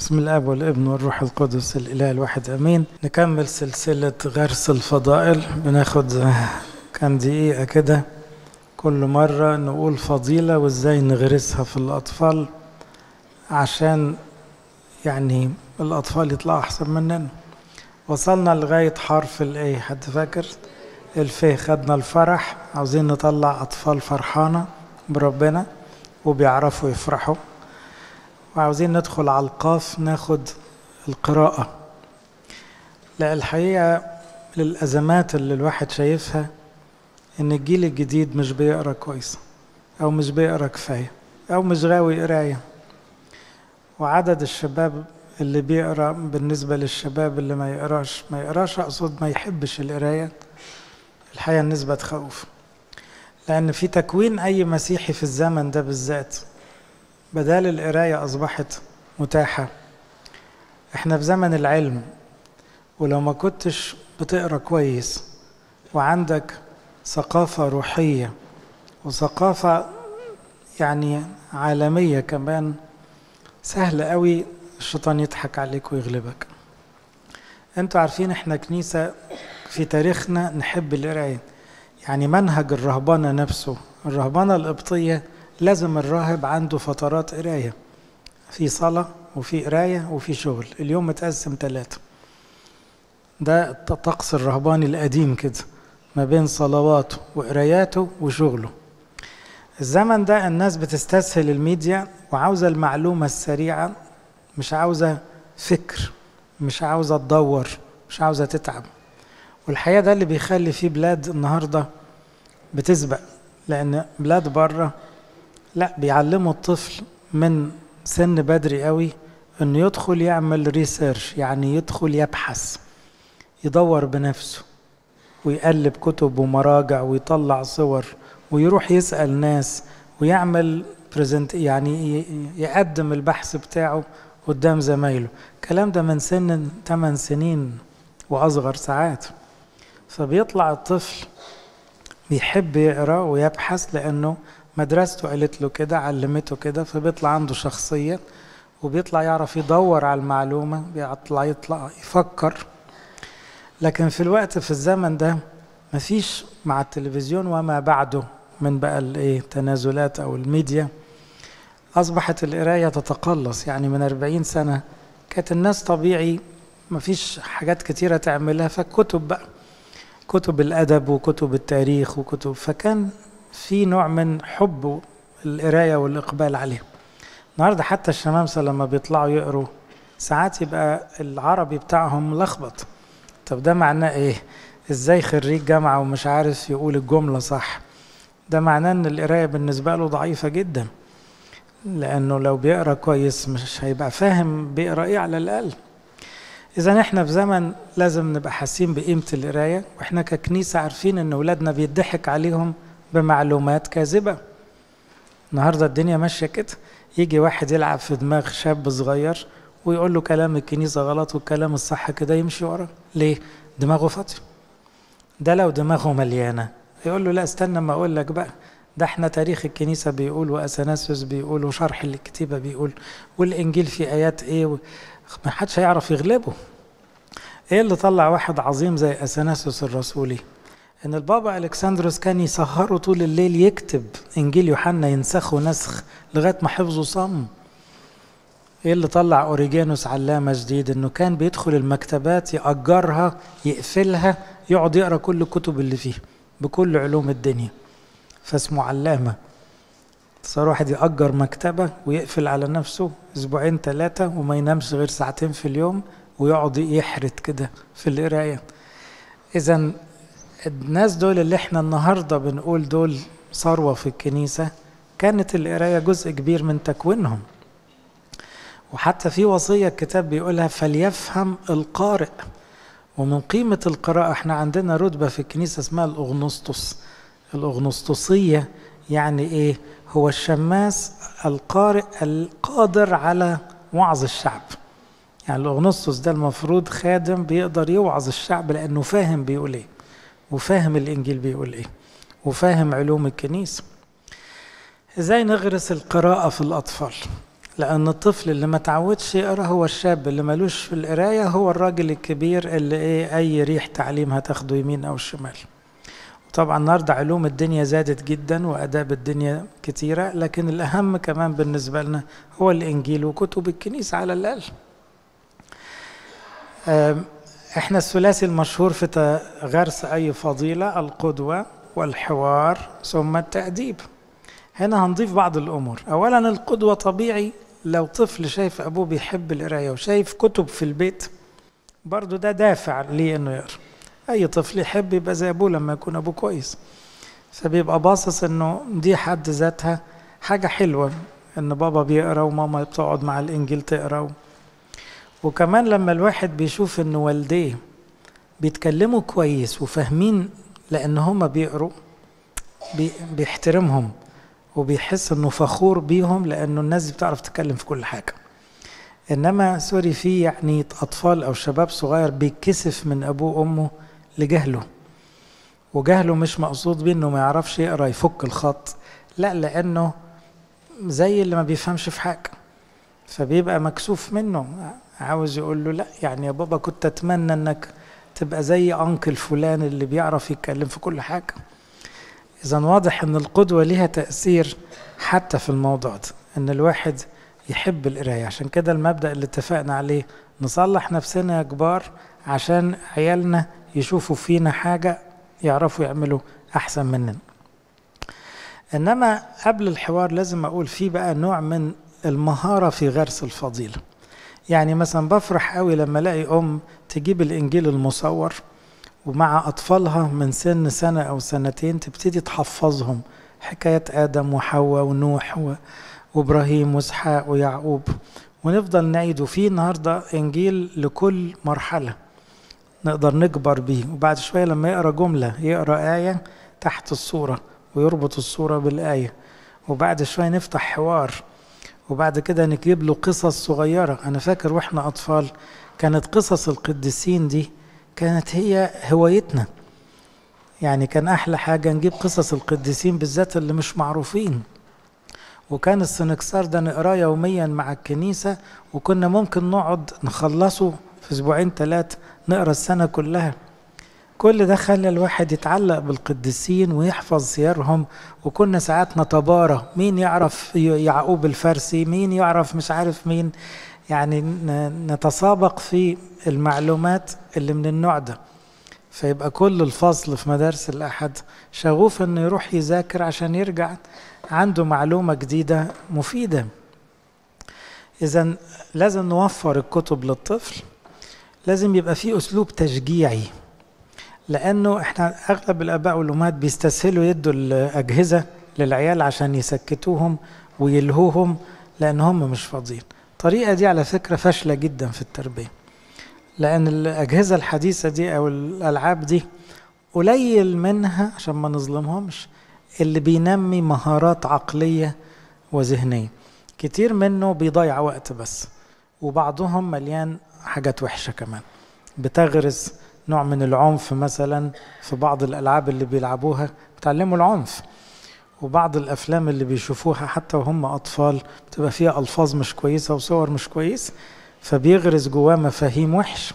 بسم الاب والابن والروح القدس الإله الواحد آمين. نكمل سلسلة غرس الفضائل. بناخد كام دقيقة كده. كل مرة نقول فضيلة وإزاي نغرسها في الأطفال عشان يعني الأطفال يطلعوا أحسن مننا. وصلنا لغاية حرف الإيه حد فاكر؟ الفه خدنا الفرح. عاوزين نطلع أطفال فرحانة بربنا وبيعرفوا يفرحوا. وعاوزين ندخل على القاف ناخد القراءة. لا الحقيقة للأزمات اللي الواحد شايفها إن الجيل الجديد مش بيقرأ كويس أو مش بيقرأ كفاية أو مش غاوي قراية. وعدد الشباب اللي بيقرأ بالنسبة للشباب اللي ما يقراش ما يقراش أقصد ما يحبش القراية الحقيقة النسبة تخوف. لأن في تكوين أي مسيحي في الزمن ده بالذات. بدال القراية أصبحت متاحة. إحنا في زمن العلم ولو ما كنتش بتقرأ كويس وعندك ثقافة روحية وثقافة يعني عالمية كمان سهل قوي الشيطان يضحك عليك ويغلبك. أنتوا عارفين إحنا كنيسة في تاريخنا نحب القراية يعني منهج الرهبنة نفسه الرهبنة القبطية لازم الراهب عنده فترات قراية في صلاة وفي قراية وفي شغل اليوم متقسم ثلاثة ده الطقس الرهباني القديم كده ما بين صلواته وقراياته وشغله. الزمن ده الناس بتستسهل الميديا وعاوزة المعلومة السريعة مش عاوزة فكر مش عاوزة تدور مش عاوزة تتعب. والحقيقة ده اللي بيخلي في بلاد النهاردة بتسبق لأن بلاد بره لا بيعلموا الطفل من سن بدري قوي إنه يدخل يعمل ريسيرش يعني يدخل يبحث يدور بنفسه ويقلب كتب ومراجع ويطلع صور ويروح يسأل ناس ويعمل بريزنت يعني يقدم البحث بتاعه قدام زمايله. الكلام ده من سن 8 سنين وأصغر ساعات. فبيطلع الطفل بيحب يقرأ ويبحث لأنه مدرسته قالت له كده علمته كده فبيطلع عنده شخصية وبيطلع يعرف يدور على المعلومة بيطلع يطلع يفكر. لكن في الوقت في الزمن ده مفيش مع التلفزيون وما بعده من بقى الإيه تنازلات أو الميديا. أصبحت القراية تتقلص يعني من 40 سنة كانت الناس طبيعي مفيش حاجات كتيرة تعملها فكتب بقى كتب الأدب وكتب التاريخ وكتب فكان في نوع من حب القراية والإقبال عليه النهاردة حتى الشمامسة لما بيطلعوا يقروا ساعات يبقى العربي بتاعهم ملخبط طب ده معناه إيه؟ إزاي خريج جامعة ومش عارف يقول الجملة صح؟ ده معناه إن القراية بالنسبة له ضعيفة جدا. لأنه لو بيقرأ كويس مش هيبقى فاهم بيقرأ إيه على الأقل. إذا إحنا في زمن لازم نبقى حاسين بقيمة القراية وإحنا ككنيسة عارفين إن اولادنا بيضحك عليهم بمعلومات كاذبة. النهاردة الدنيا ماشية كده يجي واحد يلعب في دماغ شاب صغير ويقول له كلام الكنيسة غلط والكلام الصح كده يمشي وراه ليه؟ دماغه فاضية. ده لو دماغه مليانة. يقول له لا استنى ما أقول لك بقى. ده إحنا تاريخ الكنيسة بيقول وأثناسيوس بيقول وشرح الكتيبة بيقول والإنجيل في آيات إيه. ما حدش هيعرف يغلبه. إيه اللي طلع واحد عظيم زي أثناسيوس الرسولي؟ إن البابا ألكسندروس كان يسهره طول الليل يكتب إنجيل يوحنا ينسخه نسخ لغاية ما حفظه صم. إيه اللي طلع اوريجانوس علامة جديد إنه كان بيدخل المكتبات يأجرها يقفلها يقعد يقرأ كل الكتب اللي فيها بكل علوم الدنيا. فاسمه علامة. صار واحد يأجر مكتبة ويقفل على نفسه أسبوعين ثلاثة وما ينامش غير ساعتين في اليوم ويقعد يحرت كده في القراية. إذا الناس دول اللي إحنا النهاردة بنقول دول ثروة في الكنيسة كانت القراية جزء كبير من تكوينهم. وحتى في وصية الكتاب بيقولها فليفهم القارئ. ومن قيمة القراءة إحنا عندنا رتبة في الكنيسة اسمها الأغنسطس. الأغنسطسية يعني إيه؟ هو الشماس القارئ القادر على وعظ الشعب. يعني الأغنسطس ده المفروض خادم بيقدر يوعظ الشعب لأنه فاهم بيقول إيه. وفاهم الإنجيل بيقول إيه وفاهم علوم الكنيسة. إزاي نغرس القراءة في الأطفال؟ لأن الطفل اللي ما تعودش يقرأ هو الشاب اللي ملوش في القراية هو الراجل الكبير اللي إيه أي ريح تعليم هتاخده يمين أو شمال. طبعا النهارده علوم الدنيا زادت جدا وآداب الدنيا كتيرة لكن الأهم كمان بالنسبة لنا هو الإنجيل وكتب الكنيسة على الأقل. إحنا الثلاثي المشهور في غرس أي فضيلة القدوة والحوار ثم التأديب. هنا هنضيف بعض الأمور. أولا القدوة طبيعي لو طفل شايف أبوه بيحب القراية وشايف كتب في البيت برضو ده دافع ليه إنه يقرأ. أي طفل يحب يبقى زي أبوه لما يكون أبوه كويس. فبيبقى باصص إنه دي حد ذاتها حاجة حلوة إن بابا بيقرأ وماما بتقعد مع الإنجيل تقرأ. وكمان لما الواحد بيشوف إن والديه بيتكلموا كويس وفاهمين لأن هما بيقروا بي بيحترمهم وبيحس إنه فخور بيهم لأنه الناس دي بتعرف تتكلم في كل حاجة. إنما سوري في يعني أطفال أو شباب صغير بيتكسف من أبوه وأمه لجهله. وجهله مش مقصود بيه إنه ما يعرفش يقرأ يفك الخط لأ لأنه زي اللي ما بيفهمش في حاجة. فبيبقى مكسوف منه. عاوز يقول له لا يعني يا بابا كنت أتمنى إنك تبقى زي أنكل فلان اللي بيعرف يتكلم في كل حاجة. اذا واضح إن القدوة ليها تأثير حتى في الموضوع ده إن الواحد يحب القراية. عشان كده المبدأ اللي اتفقنا عليه نصلح نفسنا يا كبار عشان عيالنا يشوفوا فينا حاجة يعرفوا يعملوا أحسن مننا. إنما قبل الحوار لازم أقول فيه بقى نوع من المهارة في غرس الفضيلة يعني مثلا بفرح قوي لما ألاقي أم تجيب الإنجيل المصور ومع أطفالها من سن سنة أو سنتين تبتدي تحفظهم. حكاية آدم وحواء ونوح و... وإبراهيم وإسحاق ويعقوب. ونفضل نعيد وفي النهارده إنجيل لكل مرحلة نقدر نكبر بيه. وبعد شوية لما يقرأ جملة يقرأ آية تحت الصورة ويربط الصورة بالآية. وبعد شوية نفتح حوار وبعد كده نجيب له قصص صغيرة. أنا فاكر وإحنا أطفال كانت قصص القديسين دي كانت هي هوايتنا. يعني كان أحلى حاجة نجيب قصص القديسين بالذات اللي مش معروفين. وكان السنكسار ده نقراه يوميا مع الكنيسة وكنا ممكن نقعد نخلصه في أسبوعين ثلاثة نقرأ السنة كلها. كل ده خلى الواحد يتعلق بالقديسين ويحفظ سيرهم. وكنا ساعات نتبارى مين يعرف يعقوب الفارسي؟ مين يعرف مش عارف مين؟ يعني نتسابق في المعلومات اللي من النوع ده. فيبقى كل الفصل في مدارس الأحد شغوف إنه يروح يذاكر عشان يرجع عنده معلومة جديدة مفيدة. إذا لازم نوفر الكتب للطفل. لازم يبقى في أسلوب تشجيعي. لأنه إحنا أغلب الآباء والأمهات بيستسهلوا يدوا الأجهزة للعيال عشان يسكتوهم ويلهوهم لأن هم مش فاضيين. الطريقة دي على فكرة فاشلة جدا في التربية لأن الأجهزة الحديثة دي أو الألعاب دي قليل منها عشان ما نظلمهمش اللي بينمي مهارات عقلية وذهنية. كتير منه بيضيع وقت بس وبعضهم مليان حاجات وحشة كمان. بتغرس نوع من العنف مثلا في بعض الألعاب اللي بيلعبوها بتعلموا العنف. وبعض الأفلام اللي بيشوفوها حتى وهم أطفال بتبقى فيها ألفاظ مش كويسة وصور مش كويس فبيغرس جواه مفاهيم وحش.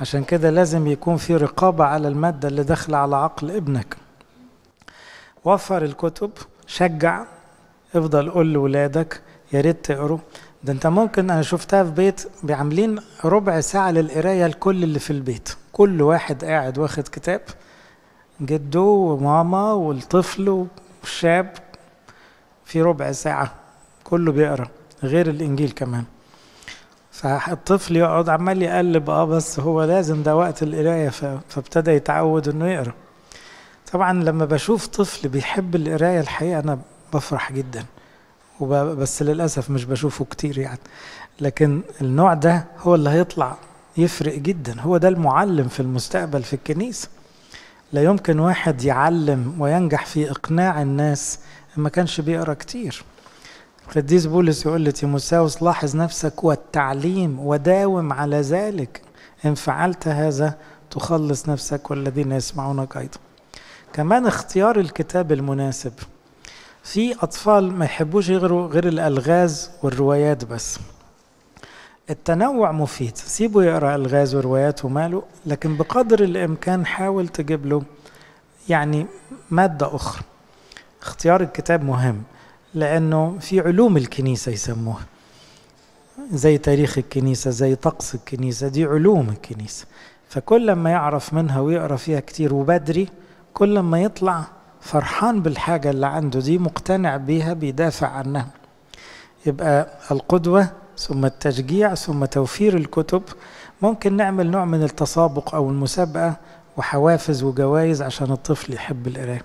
عشان كده لازم يكون في رقابة على المادة اللي داخلة على عقل ابنك. وفر الكتب شجع افضل قول لولادك يا ريت تقروا. ده انت ممكن أنا شفتها في بيت بعاملين ربع ساعة للقراية لكل اللي في البيت. كل واحد قاعد واخد كتاب جده وماما والطفل والشاب في ربع ساعة كله بيقرأ غير الإنجيل كمان. فالطفل يقعد عمال يقلب آه بس هو لازم ده وقت القراية فابتدى يتعود إنه يقرأ. طبعا لما بشوف طفل بيحب القراية الحقيقة أنا بفرح جدا بس للأسف مش بشوفه كتير يعني. لكن النوع ده هو اللي هيطلع يفرق جدا. هو ده المعلم في المستقبل في الكنيسة. لا يمكن واحد يعلم وينجح في إقناع الناس ما كانش بيقرأ كتير. القديس بولس يقول لتيموساوس لاحظ نفسك والتعليم وداوم على ذلك. إن فعلت هذا تخلص نفسك والذين يسمعونك أيضا. كمان اختيار الكتاب المناسب. في أطفال ما يحبوش يغروا غير الألغاز والروايات بس. التنوع مفيد. سيبه يقرأ ألغاز وروايات وماله لكن بقدر الإمكان حاول تجيب له يعني مادة أخرى. اختيار الكتاب مهم لأنه في علوم الكنيسة يسموها. زي تاريخ الكنيسة زي طقس الكنيسة دي علوم الكنيسة. فكل ما يعرف منها ويقرأ فيها كتير وبدري كل ما يطلع فرحان بالحاجة اللي عنده دي مقتنع بيها بيدافع عنها. يبقى القدوة ثم التشجيع ثم توفير الكتب. ممكن نعمل نوع من التسابق أو المسابقة وحوافز وجوائز عشان الطفل يحب القراية.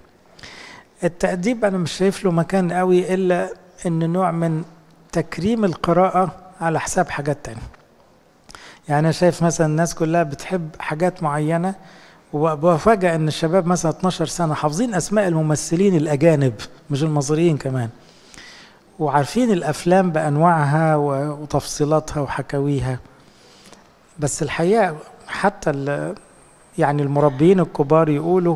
التأديب أنا مش شايف له مكان قوي إلا إن نوع من تكريم القراءة على حساب حاجات تانية. يعني أنا شايف مثلا الناس كلها بتحب حاجات معينة وبفاجأ إن الشباب مثلا 12 سنة حافظين أسماء الممثلين الأجانب مش المصريين كمان. وعارفين الأفلام بأنواعها وتفصيلاتها وحكاويها. بس الحقيقة حتى يعني المربيين الكبار يقولوا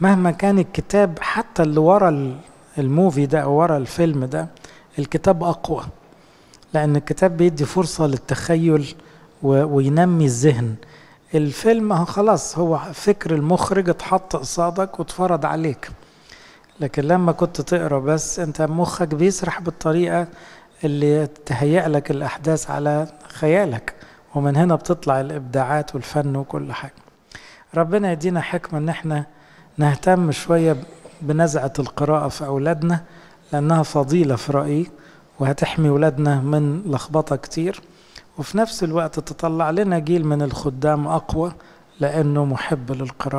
مهما كان الكتاب حتى اللي ورا الموفي ده أو ورا الفيلم ده الكتاب أقوى. لأن الكتاب بيدي فرصة للتخيل وينمي الذهن. الفيلم خلاص هو فكر المخرج اتحط قصادك واتفرض عليك. لكن لما كنت تقرأ بس أنت مخك بيسرح بالطريقة اللي تهيأ لك الأحداث على خيالك ومن هنا بتطلع الإبداعات والفن وكل حاجة. ربنا يدينا حكمة إن إحنا نهتم شوية بنزعة القراءة في أولادنا لأنها فضيلة في رأيي وهتحمي ولادنا من لخبطة كتير. وفي نفس الوقت تطلع لنا جيل من الخدام أقوى لأنه محب للقراءة.